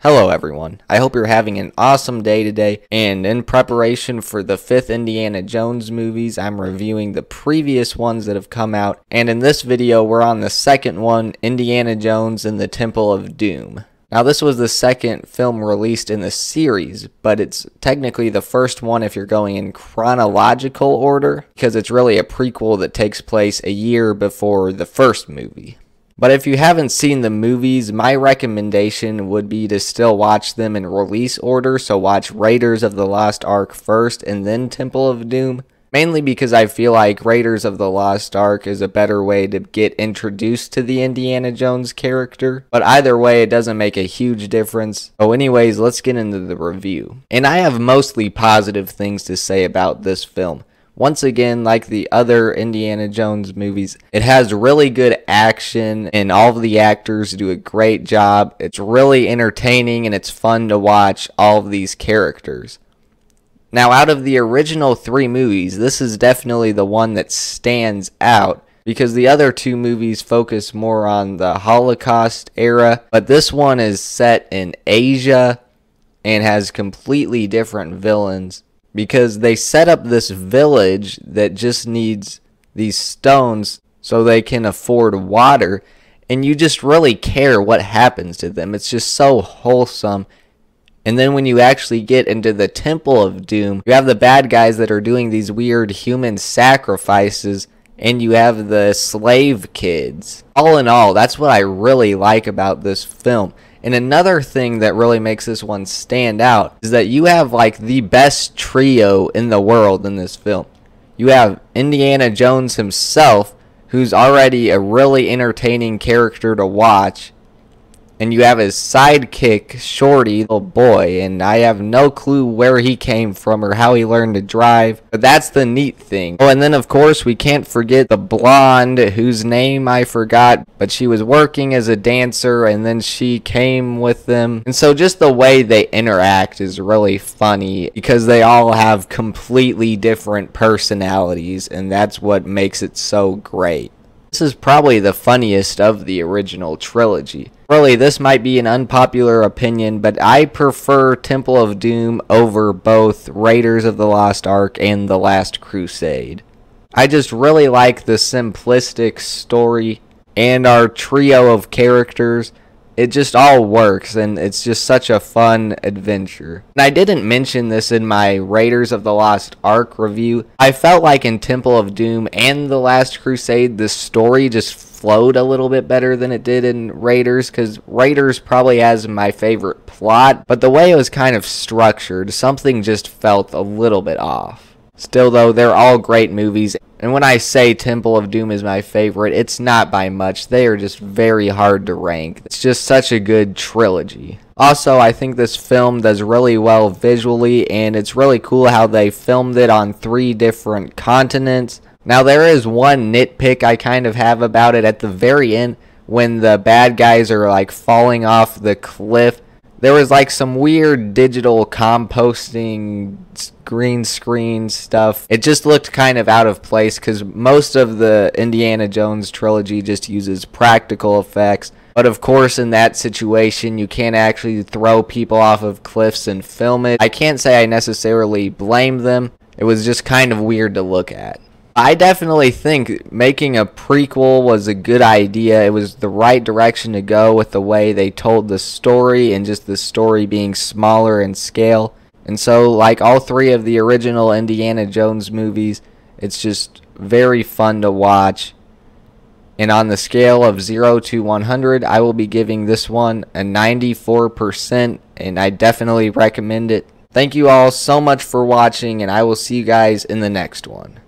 Hello everyone. I hope you're having an awesome day today. And in preparation for the fifth Indiana Jones movies, I'm reviewing the previous ones that have come out. And in this video, we're on the second one, Indiana Jones and the Temple of Doom. Now, this was the second film released in the series, but it's technically the first one if you're going in chronological order, because it's really a prequel that takes place a year before the first movie. But if you haven't seen the movies, my recommendation would be to still watch them in release order. So watch Raiders of the Lost Ark first and then Temple of Doom. Mainly because I feel like Raiders of the Lost Ark is a better way to get introduced to the Indiana Jones character. But either way, it doesn't make a huge difference. So, anyways, let's get into the review. And I have mostly positive things to say about this film. Once again, like the other Indiana Jones movies, it has really good action and all of the actors do a great job. It's really entertaining and it's fun to watch all of these characters. Now, out of the original three movies, this is definitely the one that stands out because the other two movies focus more on the Holocaust era, but this one is set in Asia and has completely different villains because they set up this village that just needs these stones so they can afford water and you just really care what happens to them. It's just so wholesome. And then when you actually get into the Temple of Doom, you have the bad guys that are doing these weird human sacrifices, and you have the slave kids. All in all, that's what I really like about this film. And another thing that really makes this one stand out is that you have like the best trio in the world in this film. You have Indiana Jones himself, who's already a really entertaining character to watch and you have his sidekick, Shorty, little boy, and I have no clue where he came from or how he learned to drive, but that's the neat thing. Oh, and then of course we can't forget the blonde, whose name I forgot, but she was working as a dancer, and then she came with them, and so just the way they interact is really funny, because they all have completely different personalities, and that's what makes it so great. This is probably the funniest of the original trilogy. Really, this might be an unpopular opinion, but I prefer Temple of Doom over both Raiders of the Lost Ark and The Last Crusade. I just really like the simplistic story and our trio of characters it just all works and it's just such a fun adventure. And I didn't mention this in my Raiders of the Lost Ark review. I felt like in Temple of Doom and The Last Crusade, the story just flowed a little bit better than it did in Raiders because Raiders probably has my favorite plot, but the way it was kind of structured, something just felt a little bit off. Still, though, they're all great movies, and when I say Temple of Doom is my favorite, it's not by much. They are just very hard to rank. It's just such a good trilogy. Also, I think this film does really well visually, and it's really cool how they filmed it on three different continents. Now, there is one nitpick I kind of have about it at the very end when the bad guys are like falling off the cliff there was like some weird digital composting green screen stuff. It just looked kind of out of place because most of the Indiana Jones trilogy just uses practical effects. But of course, in that situation, you can't actually throw people off of cliffs and film it. I can't say I necessarily blame them. It was just kind of weird to look at. I definitely think making a prequel was a good idea. It was the right direction to go with the way they told the story and just the story being smaller in scale. And so, like all three of the original Indiana Jones movies, it's just very fun to watch. And on the scale of 0 to 100, I will be giving this one a 94%, and I definitely recommend it. Thank you all so much for watching, and I will see you guys in the next one.